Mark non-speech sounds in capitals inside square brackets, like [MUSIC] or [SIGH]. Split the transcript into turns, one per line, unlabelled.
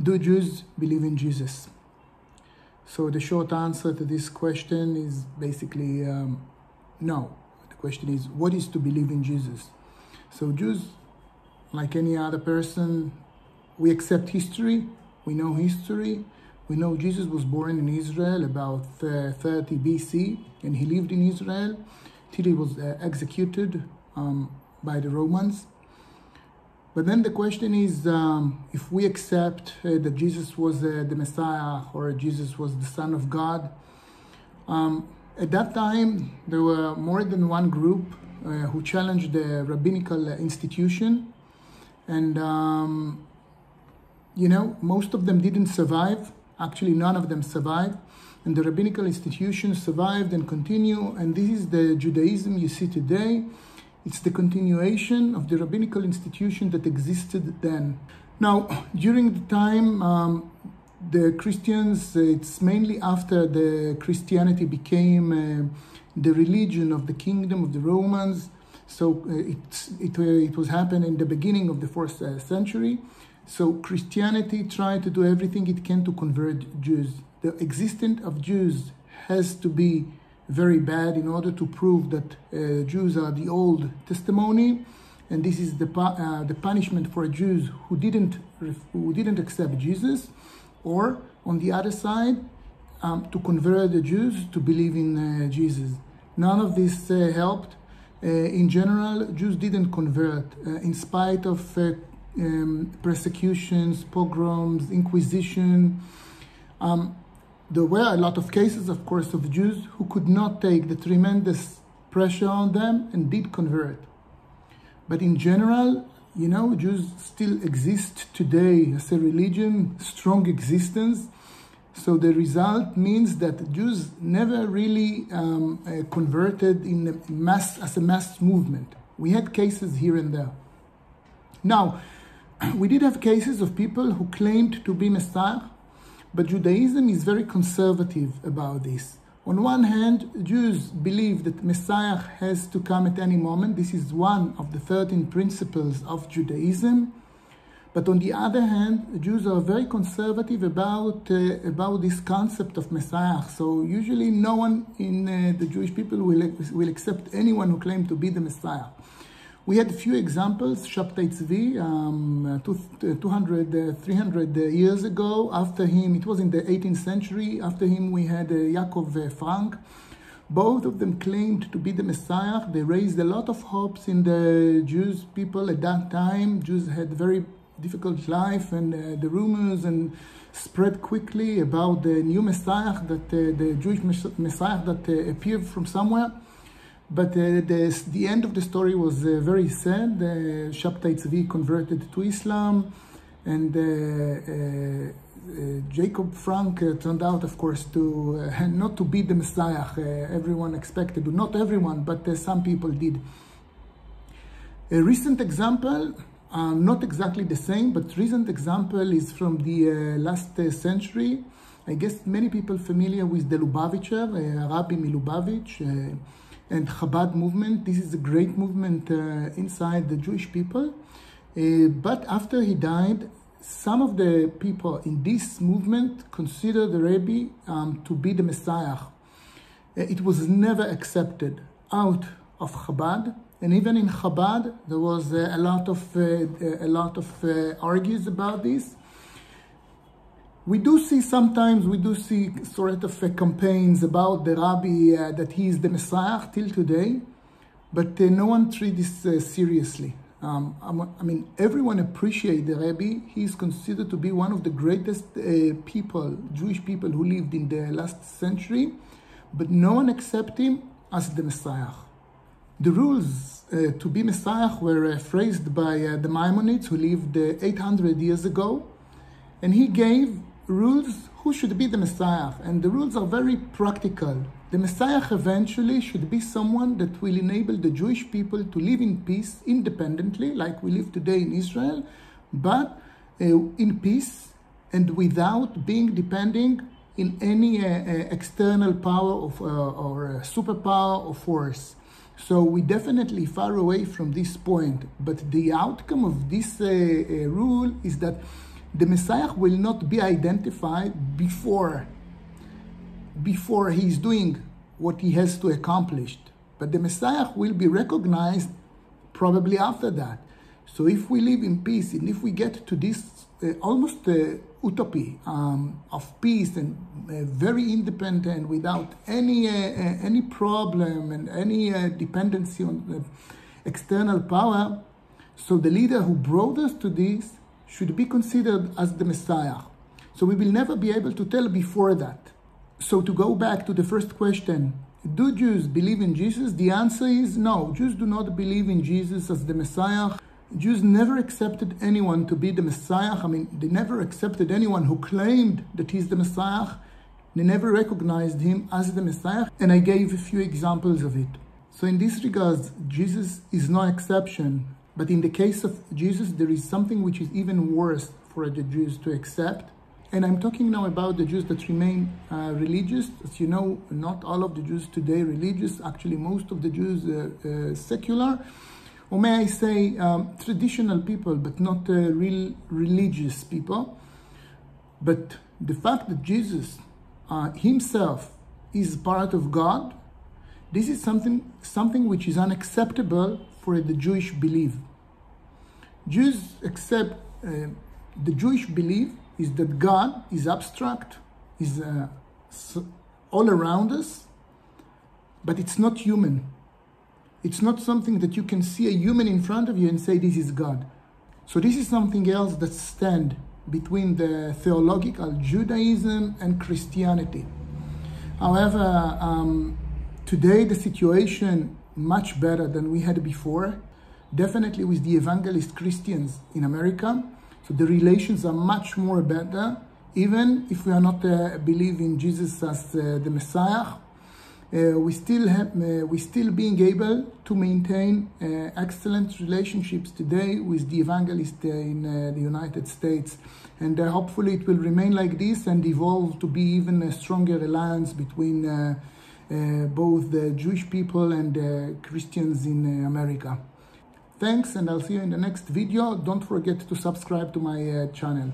Do Jews believe in Jesus? So the short answer to this question is basically um, no. The question is, what is to believe in Jesus? So Jews, like any other person, we accept history. We know history. We know Jesus was born in Israel about uh, 30 BC, and he lived in Israel till he was uh, executed um, by the Romans. But then the question is um, if we accept uh, that Jesus was uh, the Messiah or Jesus was the Son of God. Um, at that time, there were more than one group uh, who challenged the rabbinical institution. And, um, you know, most of them didn't survive. Actually, none of them survived. And the rabbinical institution survived and continue. And this is the Judaism you see today. It's the continuation of the rabbinical institution that existed then. Now, during the time, um, the Christians, uh, it's mainly after the Christianity became uh, the religion of the kingdom of the Romans. So uh, it, it, uh, it was happened in the beginning of the fourth uh, century. So Christianity tried to do everything it can to convert Jews. The existence of Jews has to be very bad in order to prove that uh, Jews are the old testimony, and this is the uh, the punishment for Jews who didn't who didn't accept Jesus, or on the other side, um, to convert the Jews to believe in uh, Jesus. None of this uh, helped. Uh, in general, Jews didn't convert uh, in spite of um, persecutions, pogroms, Inquisition. Um, there were a lot of cases, of course, of Jews who could not take the tremendous pressure on them and did convert. But in general, you know, Jews still exist today as a religion, strong existence. So the result means that Jews never really um, uh, converted in mass as a mass movement. We had cases here and there. Now, [CLEARS THROAT] we did have cases of people who claimed to be Messiah, but Judaism is very conservative about this. On one hand, Jews believe that Messiah has to come at any moment. This is one of the 13 principles of Judaism. But on the other hand, Jews are very conservative about, uh, about this concept of Messiah. So usually no one in uh, the Jewish people will, will accept anyone who claims to be the Messiah. We had a few examples, Shabtai Tzvi, um, uh, 200, uh, 300 uh, years ago. After him, it was in the 18th century. After him, we had uh, Yaakov Frank. Both of them claimed to be the Messiah. They raised a lot of hopes in the Jews people at that time. Jews had very difficult life and uh, the rumors and spread quickly about the new Messiah, that uh, the Jewish Messiah that appeared from somewhere. But uh, the, the end of the story was uh, very sad. Uh, Shabtai Tzvi converted to Islam, and uh, uh, uh Jacob Frank turned out, of course, to [LAUGHS] not to be the Messiah. everyone expected, not everyone, but some people did. A recent example, not exactly the same, but recent example is from the last century. I guess many people familiar with the Lubavitcher, Rabbi Milubavitch and Chabad movement. This is a great movement uh, inside the Jewish people. Uh, but after he died, some of the people in this movement consider the Rebbe um, to be the Messiah. Uh, it was never accepted out of Chabad, and even in Chabad, there was a lot of uh, a lot of uh, argues about this we do see sometimes, we do see sort of uh, campaigns about the Rabbi, uh, that he is the Messiah till today, but uh, no one treats this uh, seriously. Um, I mean, everyone appreciates the Rabbi. He is considered to be one of the greatest uh, people, Jewish people who lived in the last century, but no one accepts him as the Messiah. The rules uh, to be Messiah were phrased by the Maimonides who lived 800 years ago, and he gave rules who should be the Messiah, and the rules are very practical. The Messiah eventually should be someone that will enable the Jewish people to live in peace independently, like we live today in Israel, but uh, in peace and without being depending in any uh, uh, external power of, uh, or superpower or force. So we definitely far away from this point. But the outcome of this uh, uh, rule is that the Messiah will not be identified before, before he's doing what he has to accomplish. But the Messiah will be recognized probably after that. So if we live in peace and if we get to this uh, almost uh, utopia um, of peace and uh, very independent without any uh, uh, any problem and any uh, dependency on external power, so the leader who brought us to this should be considered as the Messiah. So we will never be able to tell before that. So to go back to the first question, do Jews believe in Jesus? The answer is no. Jews do not believe in Jesus as the Messiah. Jews never accepted anyone to be the Messiah. I mean, they never accepted anyone who claimed that he's the Messiah. They never recognized him as the Messiah. And I gave a few examples of it. So in this regards, Jesus is no exception. But in the case of Jesus, there is something which is even worse for the Jews to accept. And I'm talking now about the Jews that remain uh, religious. As you know, not all of the Jews today religious. Actually, most of the Jews uh, uh, secular. Or may I say um, traditional people, but not uh, real religious people. But the fact that Jesus uh, himself is part of God, this is something, something which is unacceptable for the Jewish belief. Jews accept uh, the Jewish belief is that God is abstract, is uh, all around us, but it's not human. It's not something that you can see a human in front of you and say this is God. So this is something else that stand between the theological Judaism and Christianity. However, um, today the situation much better than we had before definitely with the evangelist Christians in America. So the relations are much more better, even if we are not uh, Jesus as uh, the Messiah. Uh, we still have, uh, we still being able to maintain uh, excellent relationships today with the evangelist uh, in the United States, and hopefully it will remain like this and evolve to be even a stronger alliance between both the Jewish people and Christians in America. Thanks and I'll see you in the next video. Don't forget to subscribe to my uh, channel.